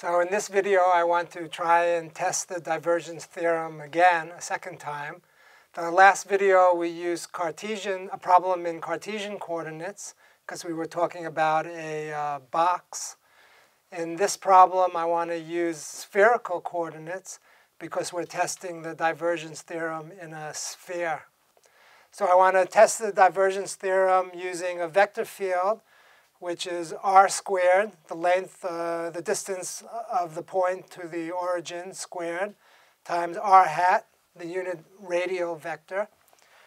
So in this video, I want to try and test the divergence theorem again, a second time. The last video, we used Cartesian, a problem in Cartesian coordinates, because we were talking about a uh, box. In this problem, I want to use spherical coordinates, because we're testing the divergence theorem in a sphere. So I want to test the divergence theorem using a vector field which is r squared, the length, uh, the distance of the point to the origin squared, times r hat, the unit radial vector,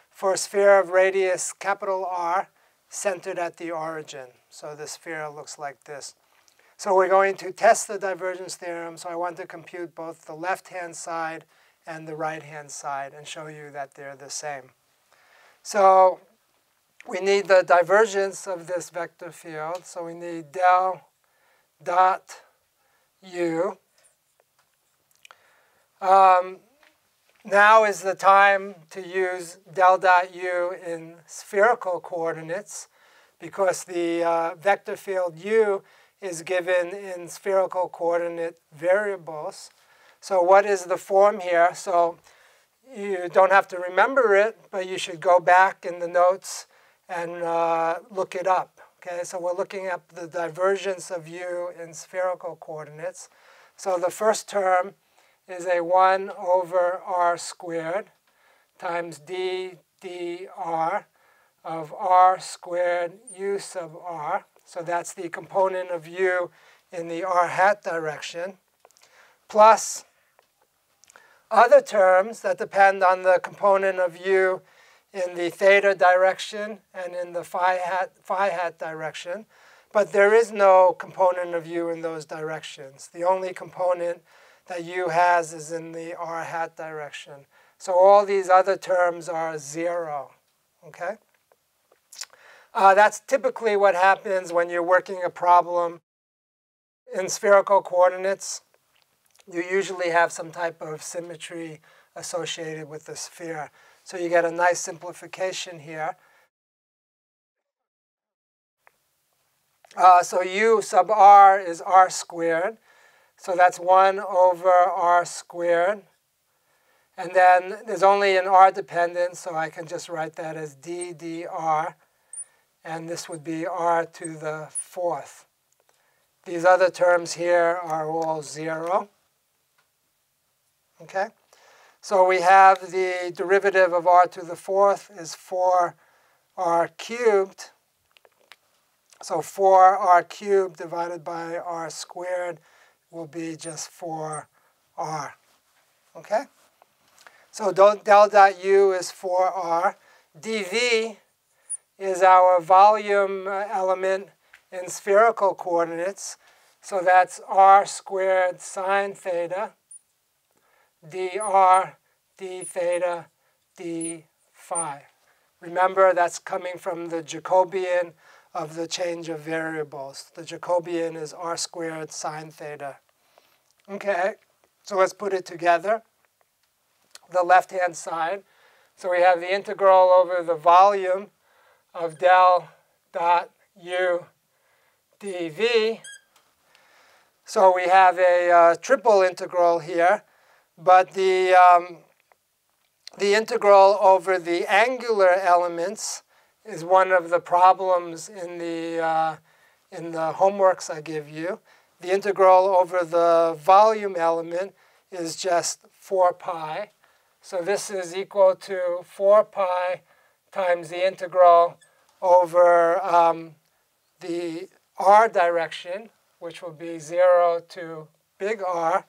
for a sphere of radius capital R centered at the origin. So the sphere looks like this. So we're going to test the divergence theorem, so I want to compute both the left-hand side and the right-hand side and show you that they're the same. So we need the divergence of this vector field. So we need del dot u. Um, now is the time to use del dot u in spherical coordinates because the uh, vector field u is given in spherical coordinate variables. So what is the form here? So you don't have to remember it, but you should go back in the notes and uh, look it up. Okay, so we're looking at the divergence of u in spherical coordinates. So the first term is a 1 over r squared times d dr of r squared u sub r. So that's the component of u in the r hat direction, plus other terms that depend on the component of u in the theta direction and in the phi hat, phi hat direction, but there is no component of u in those directions. The only component that u has is in the r hat direction. So all these other terms are zero, okay? Uh, that's typically what happens when you're working a problem in spherical coordinates. You usually have some type of symmetry associated with the sphere. So you get a nice simplification here. Uh, so u sub r is r squared. So that's 1 over r squared. And then there's only an r dependent, so I can just write that as d dr. And this would be r to the fourth. These other terms here are all 0. Okay? So we have the derivative of r to the fourth is 4r cubed. So 4r cubed divided by r squared will be just 4r. Okay? So del dot u is 4r. dv is our volume uh, element in spherical coordinates. So that's r squared sine theta dr d theta d phi. Remember, that's coming from the Jacobian of the change of variables. The Jacobian is r squared sine theta. Okay, so let's put it together. The left-hand side. So we have the integral over the volume of del dot u dv. So we have a uh, triple integral here. But the, um, the integral over the angular elements is one of the problems in the, uh, in the homeworks I give you. The integral over the volume element is just 4 pi. So this is equal to 4 pi times the integral over um, the r direction, which will be 0 to big R,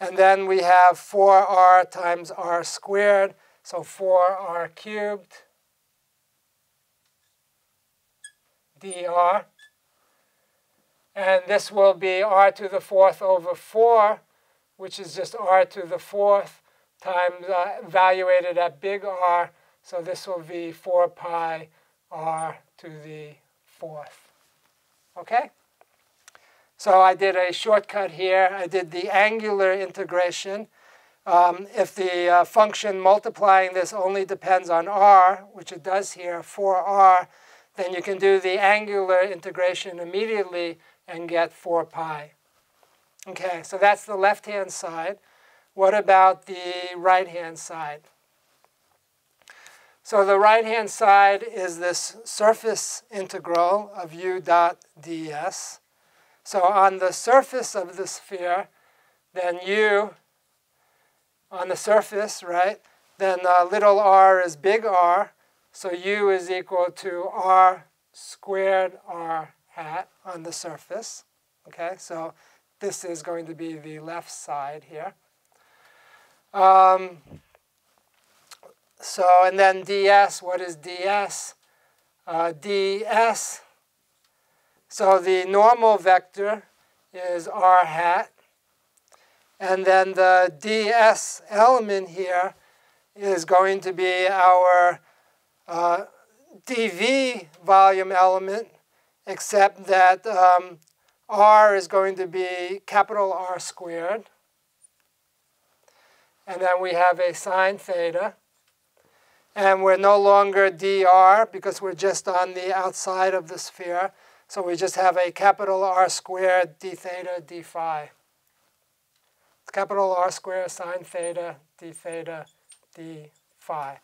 and then we have 4r times r squared, so 4r cubed dr. And this will be r to the fourth over 4, which is just r to the fourth times uh, evaluated at big R. So this will be 4 pi r to the fourth. Okay? So I did a shortcut here. I did the angular integration. Um, if the uh, function multiplying this only depends on r, which it does here, 4r, then you can do the angular integration immediately and get 4 pi. Okay, so that's the left-hand side. What about the right-hand side? So the right-hand side is this surface integral of u dot ds. So on the surface of the sphere, then u, on the surface, right, then uh, little r is big R, so u is equal to r squared r hat on the surface. Okay, so this is going to be the left side here. Um, so, and then ds, what is ds? Uh, ds, so the normal vector is r hat. And then the ds element here is going to be our uh, dv volume element, except that um, r is going to be capital R squared. And then we have a sine theta. And we're no longer dr because we're just on the outside of the sphere. So we just have a capital R squared d theta d phi. Capital R squared sine theta d theta d phi.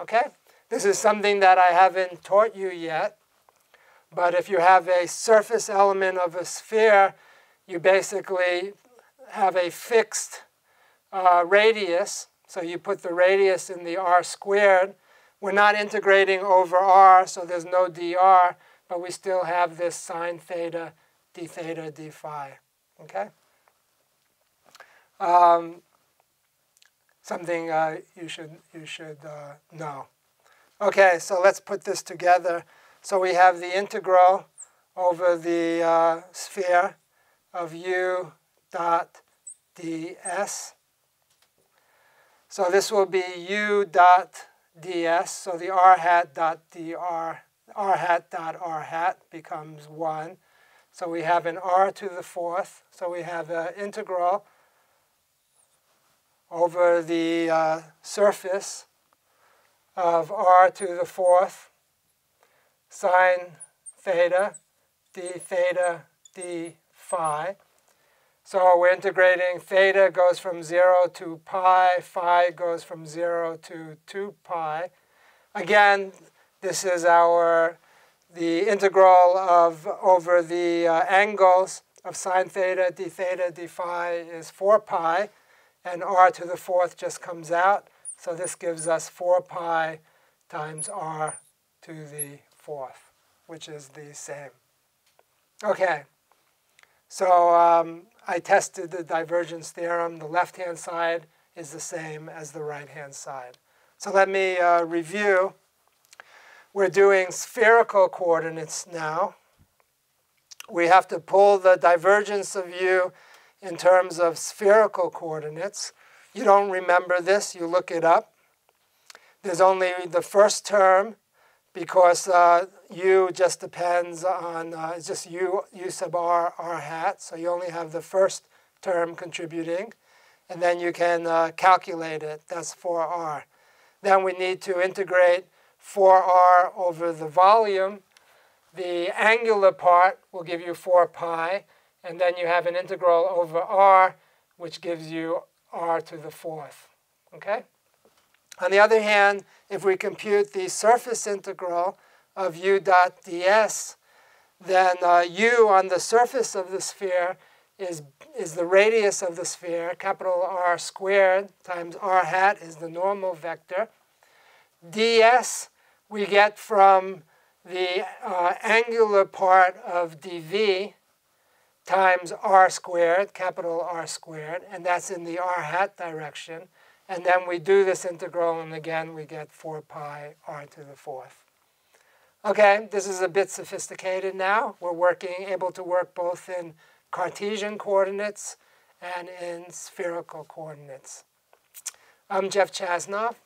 Okay? This is something that I haven't taught you yet. But if you have a surface element of a sphere, you basically have a fixed uh, radius so you put the radius in the r squared. We're not integrating over r, so there's no dr, but we still have this sine theta, d theta, d phi. Okay? Um, something uh, you should, you should uh, know. Okay, so let's put this together. So we have the integral over the uh, sphere of u dot ds so this will be u dot ds, so the r hat dot dr, r hat dot r hat becomes 1. So we have an r to the fourth, so we have an integral over the uh, surface of r to the fourth sine theta d theta d phi so we're integrating theta goes from 0 to pi, phi goes from 0 to 2 pi. Again, this is our the integral of over the uh, angles of sine theta, d theta, d phi is 4 pi, and r to the fourth just comes out. So this gives us 4 pi times r to the fourth, which is the same. Okay, so um, I tested the divergence theorem. The left-hand side is the same as the right-hand side. So let me uh, review. We're doing spherical coordinates now. We have to pull the divergence of u in terms of spherical coordinates. You don't remember this, you look it up. There's only the first term because uh, u just depends on, uh, it's just u, u sub r, r hat, so you only have the first term contributing, and then you can uh, calculate it, that's 4r. Then we need to integrate 4r over the volume. The angular part will give you 4 pi, and then you have an integral over r, which gives you r to the fourth, okay? On the other hand, if we compute the surface integral of u dot ds, then uh, u on the surface of the sphere is, is the radius of the sphere, capital R squared times r hat is the normal vector. ds we get from the uh, angular part of dv times r squared, capital R squared, and that's in the r hat direction. And then we do this integral, and again, we get 4 pi r to the fourth. Okay, this is a bit sophisticated now. We're working, able to work both in Cartesian coordinates and in spherical coordinates. I'm Jeff Chasnov.